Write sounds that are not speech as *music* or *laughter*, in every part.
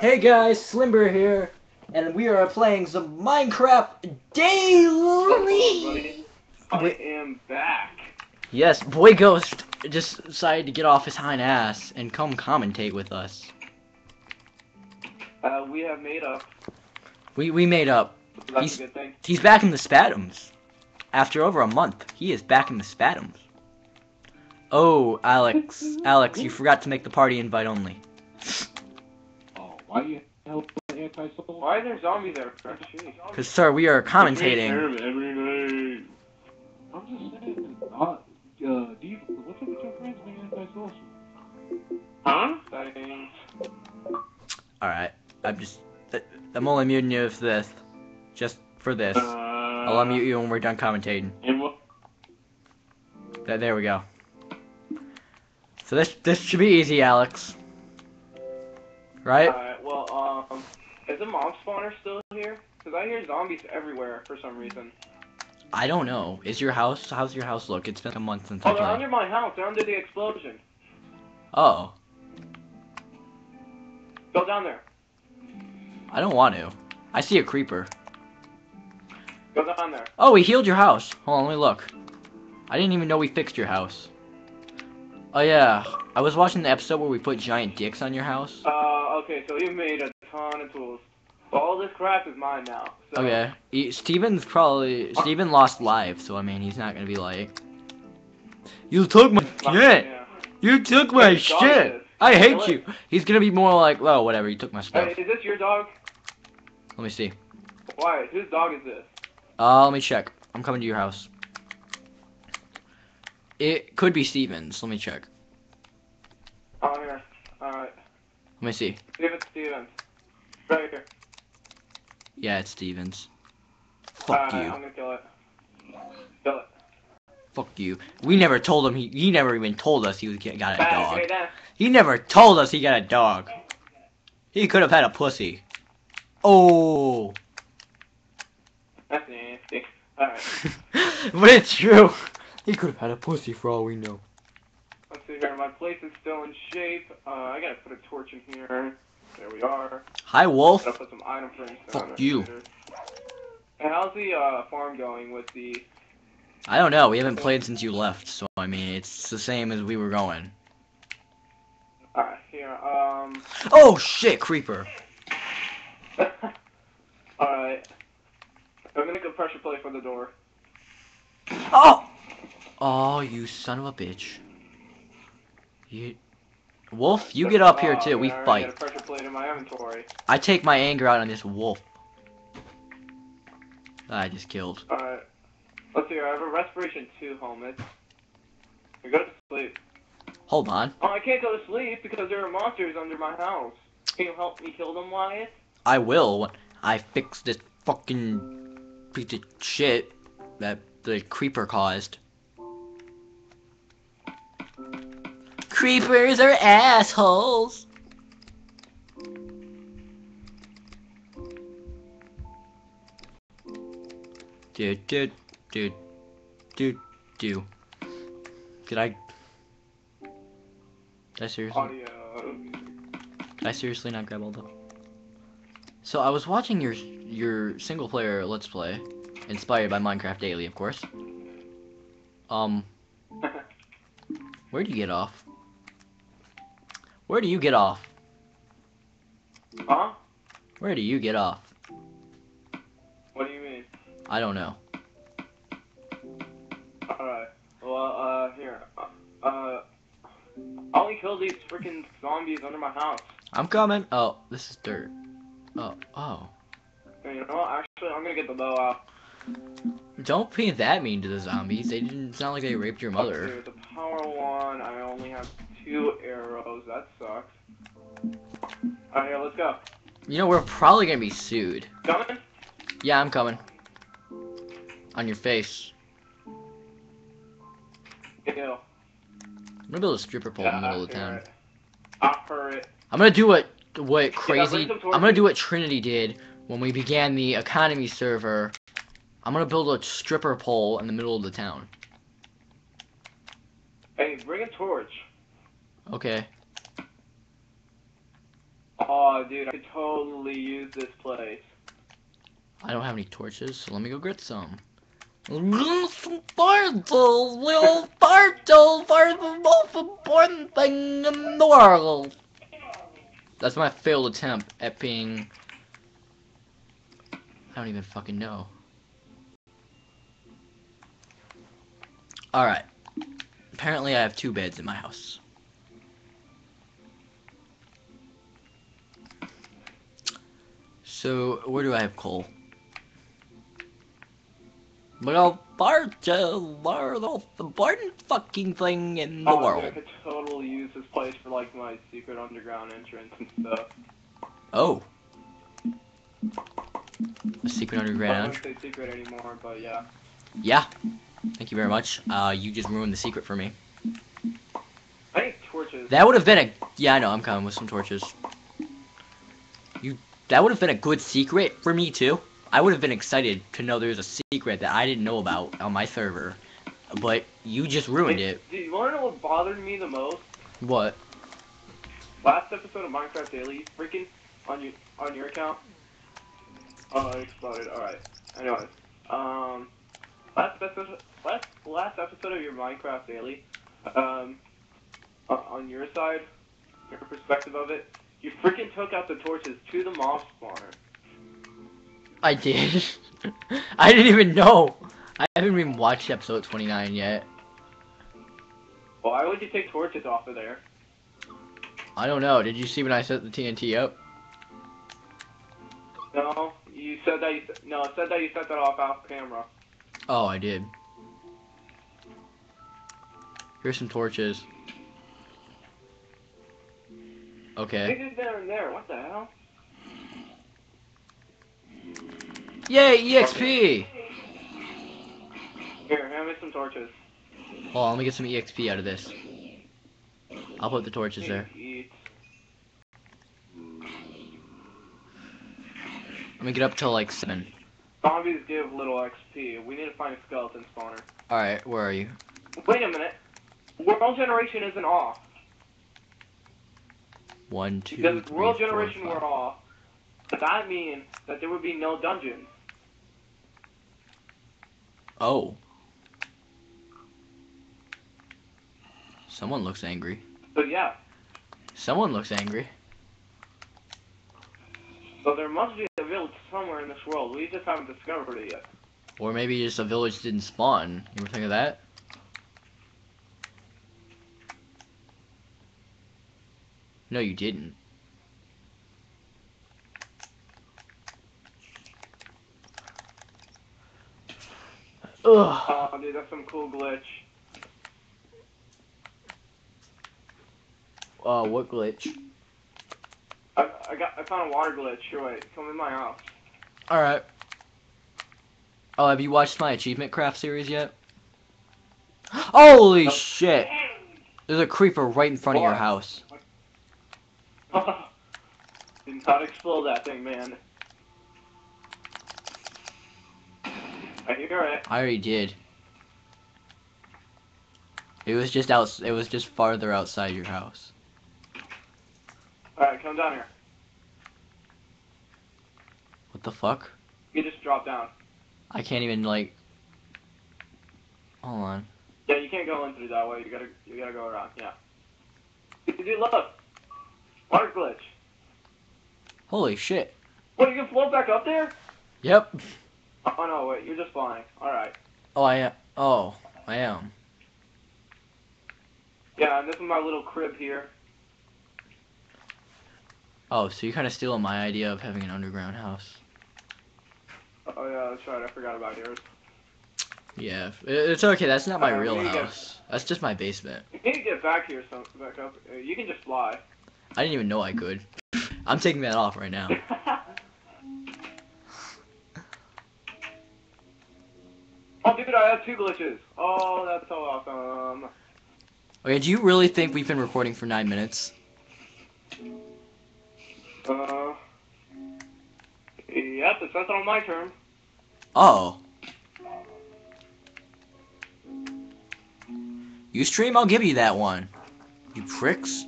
Hey guys, Slimber here, and we are playing some Minecraft Daily! I am back. Yes, Boyghost just decided to get off his hind ass and come commentate with us. Uh, we have made up. We, we made up. That's He's- a good thing. He's back in the Spatums. After over a month, he is back in the Spatums. Oh, Alex, *laughs* Alex, you forgot to make the party invite only. *laughs* Why you help the anti-soul? Why are there zombies there? Cause sir, we are commentating. every. I'm just saying. Uh, uh, do you, what's up with your friends being anti-social? Huh? Settings. Alright, I'm just, I'm only muting you for this. Just for this. Uh, I'll unmute you when we're done commentating. And what? There, there we go. So this this should be easy, Alex. Right? Alright, well, um, is the mob spawner still here? Because I hear zombies everywhere for some reason. I don't know. Is your house? How's your house look? It's been a month since Oh, I they're played. under my house. They're under the explosion. Oh, Go down there. I don't want to. I see a creeper. Go down there. Oh, we healed your house. Hold on, let me look. I didn't even know we fixed your house. Oh yeah, I was watching the episode where we put giant dicks on your house. Uh, okay, so you've made a ton of tools. But all this crap is mine now. So, Okay, he, Steven's probably Steven lost life, so I mean he's not gonna be like. You took my shit. Yeah. You took my dog shit. is? I hate you. He's gonna be more like, oh, whatever. You took my stuff. Hey, is this your dog? Let me see. Why? Whose dog is this? Uh, let me check. I'm coming to your house. It could be Steven's. Let me check. Oh, here. Alright. Let me see. Steven Stevens. Right here. Yeah, it's Steven's. Fuck Alright, you. I'm gonna kill it. Kill it. Fuck you. We never told him he. He never even told us he was get, got a dog. He never told us he got a dog. He could have had a pussy. Oh. That's nasty. Alright. *laughs* but it's true. He could have had a pussy for all we know. Let's see here. My place is still in shape. Uh, I gotta put a torch in here. There we are. Hi, Wolf. Gotta put some item frames down Fuck you. later. And how's the uh, farm going with the? I don't know. We haven't played since you left, so I mean, it's the same as we were going. Alright, here. Um. Oh shit, creeper. *laughs* Alright. I'm gonna go pressure play for the door. Oh! Oh, you son of a bitch. You. Wolf, you get up here too. We yeah, I already fight. got a pressure plate in my inventory. I take my anger out on this wolf. I just killed. Alright. Let's see. I have a respiration 2 helmet. I go to sleep. Hold on. Oh, I can't go to sleep because there are monsters under my house. Can you help me kill them, Wyatt? I will when I fix this fucking piece of shit that the creeper caused. Creepers are assholes. Do do do do do. Did I? Did I seriously? Audio. Did I seriously not grab all the? So I was watching your your single player let's play, inspired by Minecraft Daily, of course. Um, *laughs* where'd you get off? Where do you get off? huh? Where do you get off? What do you mean? I don't know. Alright. Well, uh, here. Uh, I only killed these freaking zombies under my house. I'm coming. Oh, this is dirt. Oh, oh. You know what? Actually, I'm gonna get the bow out. Don't be that mean to the zombies. They didn't. It's not like they raped your mother. A power one. I only have two arrows. That sucks. Alright, let's go. You know we're probably gonna be sued. Coming? Yeah, I'm coming. On your face. Kill. I'm gonna build a stripper pole in the middle of the town. I heard it. I'm gonna do what what crazy. some I'm gonna do what Trinity did when we began the economy server. I'm gonna build a stripper pole in the middle of the town. Hey, bring a torch. Okay. Oh, dude, I could totally use this place. I don't have any torches, so let me go get some. Some little torches are the most important thing in the world. That's my failed attempt at being. I don't even fucking know. Alright. Apparently, I have two beds in my house. So, where do I have coal? Little torches are the most important fucking thing in the oh, dude, I could totally use this place for like my secret underground entrance and stuff. Oh. A secret I underground. don't say secret anymore, but yeah. Yeah. Thank you very much. Uh, you just ruined the secret for me. I need torches. That would have been a. Yeah, I know. I'm coming with some torches. That would have been a good secret for me too. I would have been excited to know there's a secret that I didn't know about on my server, but you just ruined it. Do you want to know what bothered me the most? What? Last episode of Minecraft Daily, freaking on your on your account. Oh, it exploded. All right. Anyways, um, last episode, last last episode of your Minecraft Daily, um, on, on your side, your perspective of it, you freaking took out the torches to the mob spawner. I did. *laughs* I didn't even know. I haven't even watched episode 29 yet. Why would you take torches off of there? I don't know. Did you see when I set the TNT up? No, you said that you no, it said that you set that off off camera. Oh, I did. Here's some torches. Okay. Niggas there and there. What the hell? Yay, EXP! Here, hand me some torches. Hold on, let me get some EXP out of this. I'll put the torches there. Let me get up till like 7. Zombies give little XP. We need to find a skeleton spawner. Alright, where are you? Wait a minute. World generation isn't off. One, two, Because three, world generation five. were off. But that means that there would be no dungeons. Oh. Someone looks angry. But yeah. Someone looks angry. So there must be a village somewhere in this world. We just haven't discovered it yet. Or maybe just a village didn't spawn. You ever think of that? No, you didn't. Ugh. Oh, dude, that's some cool glitch. Uh, what glitch? I, I got I found a water glitch. Here, wait, come in my house. Alright. Oh, have you watched my achievement craft series yet? *gasps* Holy Nope. shit! There's a creeper right in front of your house. *laughs* Did not explode that thing, man. I hear it. I already did. It was just out. It was just farther outside your house. Alright, come down here. What the fuck? You just drop down. I can't even like. Hold on. Yeah, you can't go in through that way. You gotta you gotta go around. Yeah. Dude, look. Water glitch. Holy shit. What? You can float back up there? Yep. Oh no, wait. You're just flying. All right. Oh, I am. Oh, I am. Yeah, and this is my little crib here. Oh, so you're kind of stealing my idea of having an underground house. Oh yeah, that's right. I forgot about yours. Yeah, it's okay. That's not my Uh, real we need to- house. That's just my basement. You need to get back here, some back up. Uh, You can just fly. I didn't even know I could. I'm taking that off right now. *laughs* oh, dude, I have two glitches. Oh, that's so awesome. Okay, do you really think we've been recording for nine minutes? Uh. Yep, it says on my turn. Oh. Ustream, I'll give you that one. You pricks.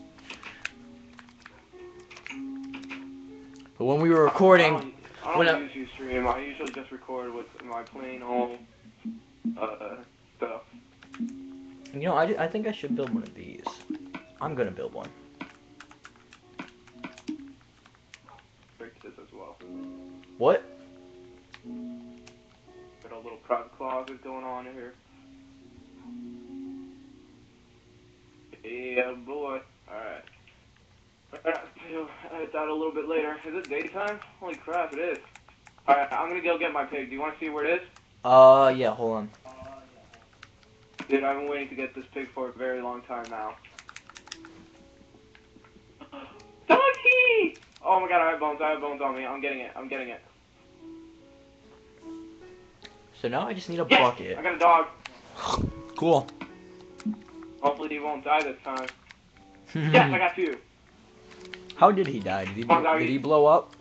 But when we were I recording, don't, I don't I- usually stream. I usually just record with my plain old uh, stuff. you know, I, I think I should build one of these. I'm gonna build one. Break this as well. What? Got a little private closet going on here. Yeah, boy. Alright. It's out a little bit later. Is it daytime? Holy crap, it is. Alright, I'm gonna go get my pig. Do you want to see where it is? Uh, yeah, hold on. Dude, I've been waiting to get this pig for a very long time now. *gasps* Doggy! Oh my god, I have bones. I have bones on me. I'm getting it. I'm getting it. So now I just need a Yes! bucket. I got a dog. *sighs* Cool. Hopefully he won't die this time. *laughs* Yes, I got two. How did he die? Did he, did he blow up?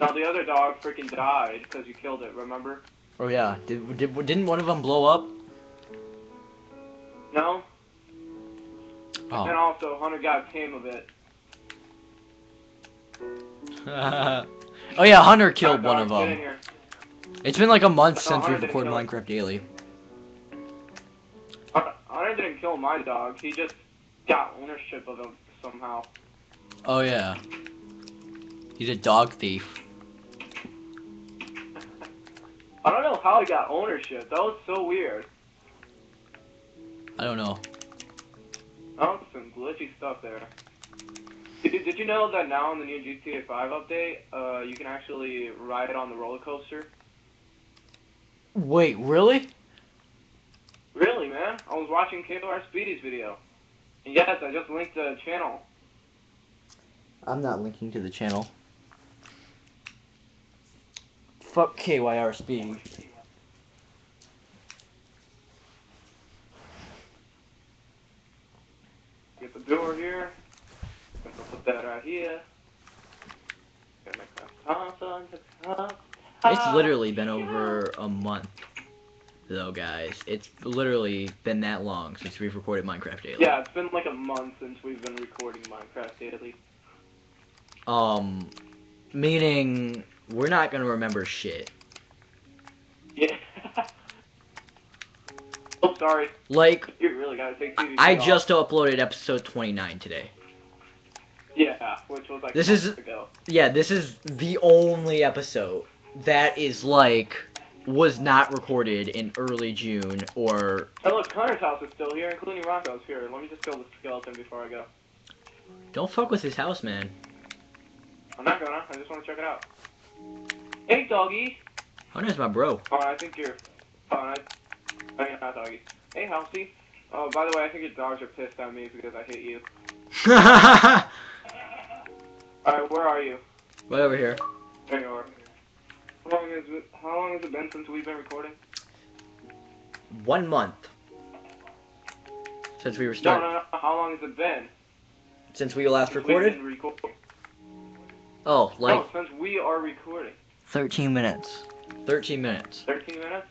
Now the other dog freaking died because you killed it. Remember? Oh yeah. Did, did didn't one of them blow up? No. And Oh. also, Hunter got tame of it. *laughs* oh yeah, Hunter killed one of them. It's been like a month No, since we Hunter didn't recorded. Minecraft Daily. Hunter didn't kill my dog. He just got ownership of him somehow. Oh yeah. He's a dog thief. *laughs* I don't know how he got ownership. That was so weird. I don't know. That was some glitchy stuff there. Did, did you know that now in the new GTA 5 update, uh, you can actually ride on the roller coaster? Wait, really? Really, man? I was watching KOR Speedy's video. Yes, I just linked the channel. I'm not linking to the channel. Fuck KYR Speedy. Get the door here. Gonna put that right here. Gonna make that toss on the top. It's literally been over a month, though, guys. It's literally been that long since we've recorded Minecraft Daily. Yeah, it's been like a month since we've been recording Minecraft Daily. Um, meaning we're not gonna remember shit. Yeah. *laughs* oh, sorry. Like, You really gotta take these I off. just uploaded episode 29 today. Yeah, which was like This is- ago. Yeah, this is the only episode that is like was not recorded in early June or Oh look, Connor's house is still here, including Rocco's here. Let me just kill the skeleton before I go. don't fuck with his house, man. I'm not gonna. I just want to check it out. Hey, doggy. Hunter's my bro. Oh, I think you're. Oh, I. I mean, not doggy. Hey, Housey. Oh, by the way, I think your dogs are pissed at me because I hit you. *laughs* Alright, where are you? right over here. There you are. How long, is it, how long has it been since we've been recording? One month since we were No, starting. no, no. How long has it been? Since we last since we've recorded? been record- Oh, like no, since we are recording. 13 minutes. 13 minutes. 13 minutes?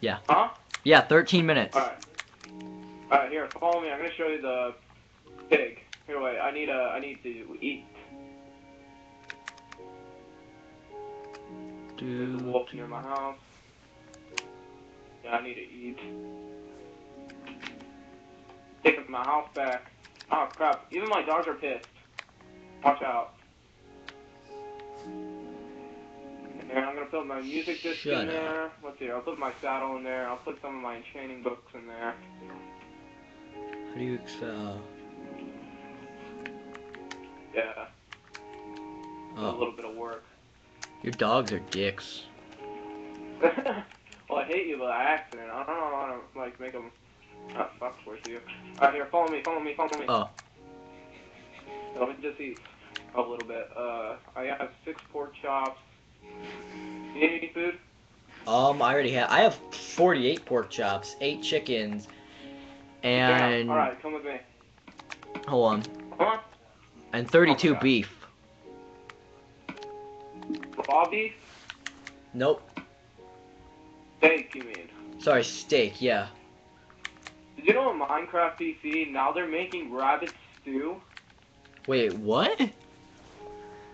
Yeah. Huh? Yeah, 13 minutes. Alright. Alright, here, follow me. I'm gonna show you the pig. Here, wait. I need uh, I need to eat. A wolf near my house. Yeah, I need to eat. Taking my house back. Oh crap! Even my dogs are pissed. Watch out. And I'm gonna put my music disc Shut in up. there. Let's see. I'll put my saddle in there. I'll put some of my enchanting books in there. How do you expel? Yeah, a Oh, little bit of work. Your dogs are dicks. *laughs* well, I hate you by accident. I don't know how to like make them not fuck with you. Alright, here, follow me, follow me, follow me. Oh. Let me just eat a little bit. Uh, I have six pork chops. You need any food? Um, I already have. I have 48 pork chops, 8 chickens, and All right, come with me. hold on, Come on. and 32 Oh beef. Beef, Nope. steak. You mean? Sorry, steak. Yeah. Did you know in Minecraft PC now they're making rabbit stew? Wait, what?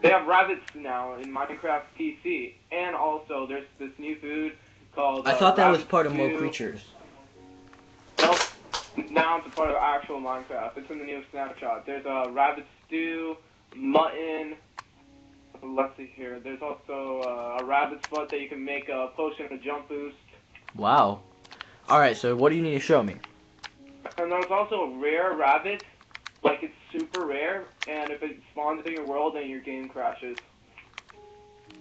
They have rabbits now in Minecraft PC, and also there's this new food called. I uh, thought that was part of Mo'. Creatures. Nope. Now it's a part of actual Minecraft. It's in the new snapshot. There's a rabbit stew, mutton. Let's see here. There's also uh, a rabbit's foot that you can make a potion of jump boost. Wow. Alright, so what do you need to show me? And there's also a rare rabbit. Like it's super rare, and if it spawns in your world, then your game crashes.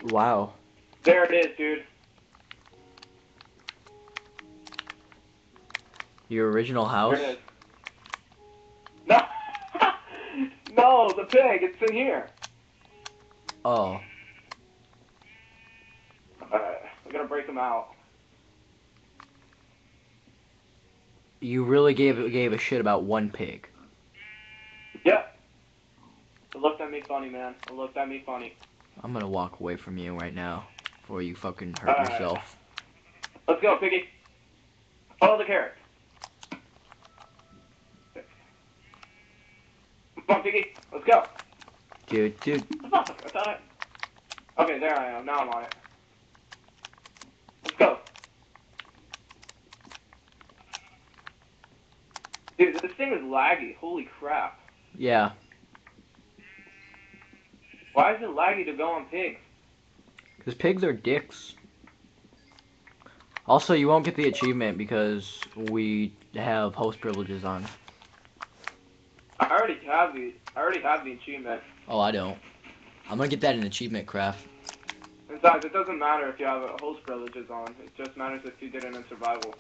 Wow. There it is, dude. Your original house? There it is. No, *laughs* no, the pig. It's in here. Oh. Alright, we're gonna break them out. You really gave gave a shit about one pig. Yep. It looked at me funny, man. It looked at me funny. I'm gonna walk away from you right now before you fucking hurt Alright. yourself. Let's go, piggy. Follow the carrot. Come on, piggy. Let's go. Dude, dude. Fuck, I thought I... Okay, there I am. Now I'm on it. Let's go. Dude, this thing is laggy. Holy crap. Yeah. Why is it laggy to go on pigs? Because pigs are dicks. Also, you won't get the achievement because we have host privileges on. I already have the I already have the achievement. Oh, I don't. I'm gonna get that in achievement craft. Besides, it doesn't matter if you have a host privileges on. It just matters if you did it in survival.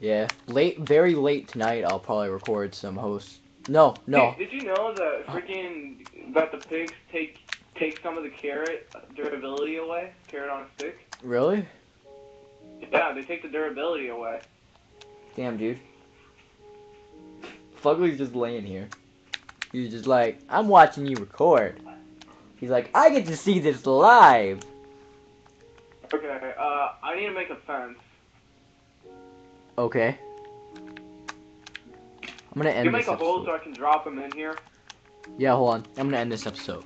Yeah. Late, very late tonight, I'll probably record some hosts. No, no. Hey, did you know that freaking that the pigs take take some of the carrot durability away? Carrot on a stick. Really? Yeah, they take the durability away. Damn, dude. Fugly's just laying here. He's just like, I'm watching you record. He's like, I get to see this live. Okay, uh, I need to make a fence. Okay. I'm gonna end. You make a hole so I can drop them in here. Yeah, hold on. I'm gonna end this episode.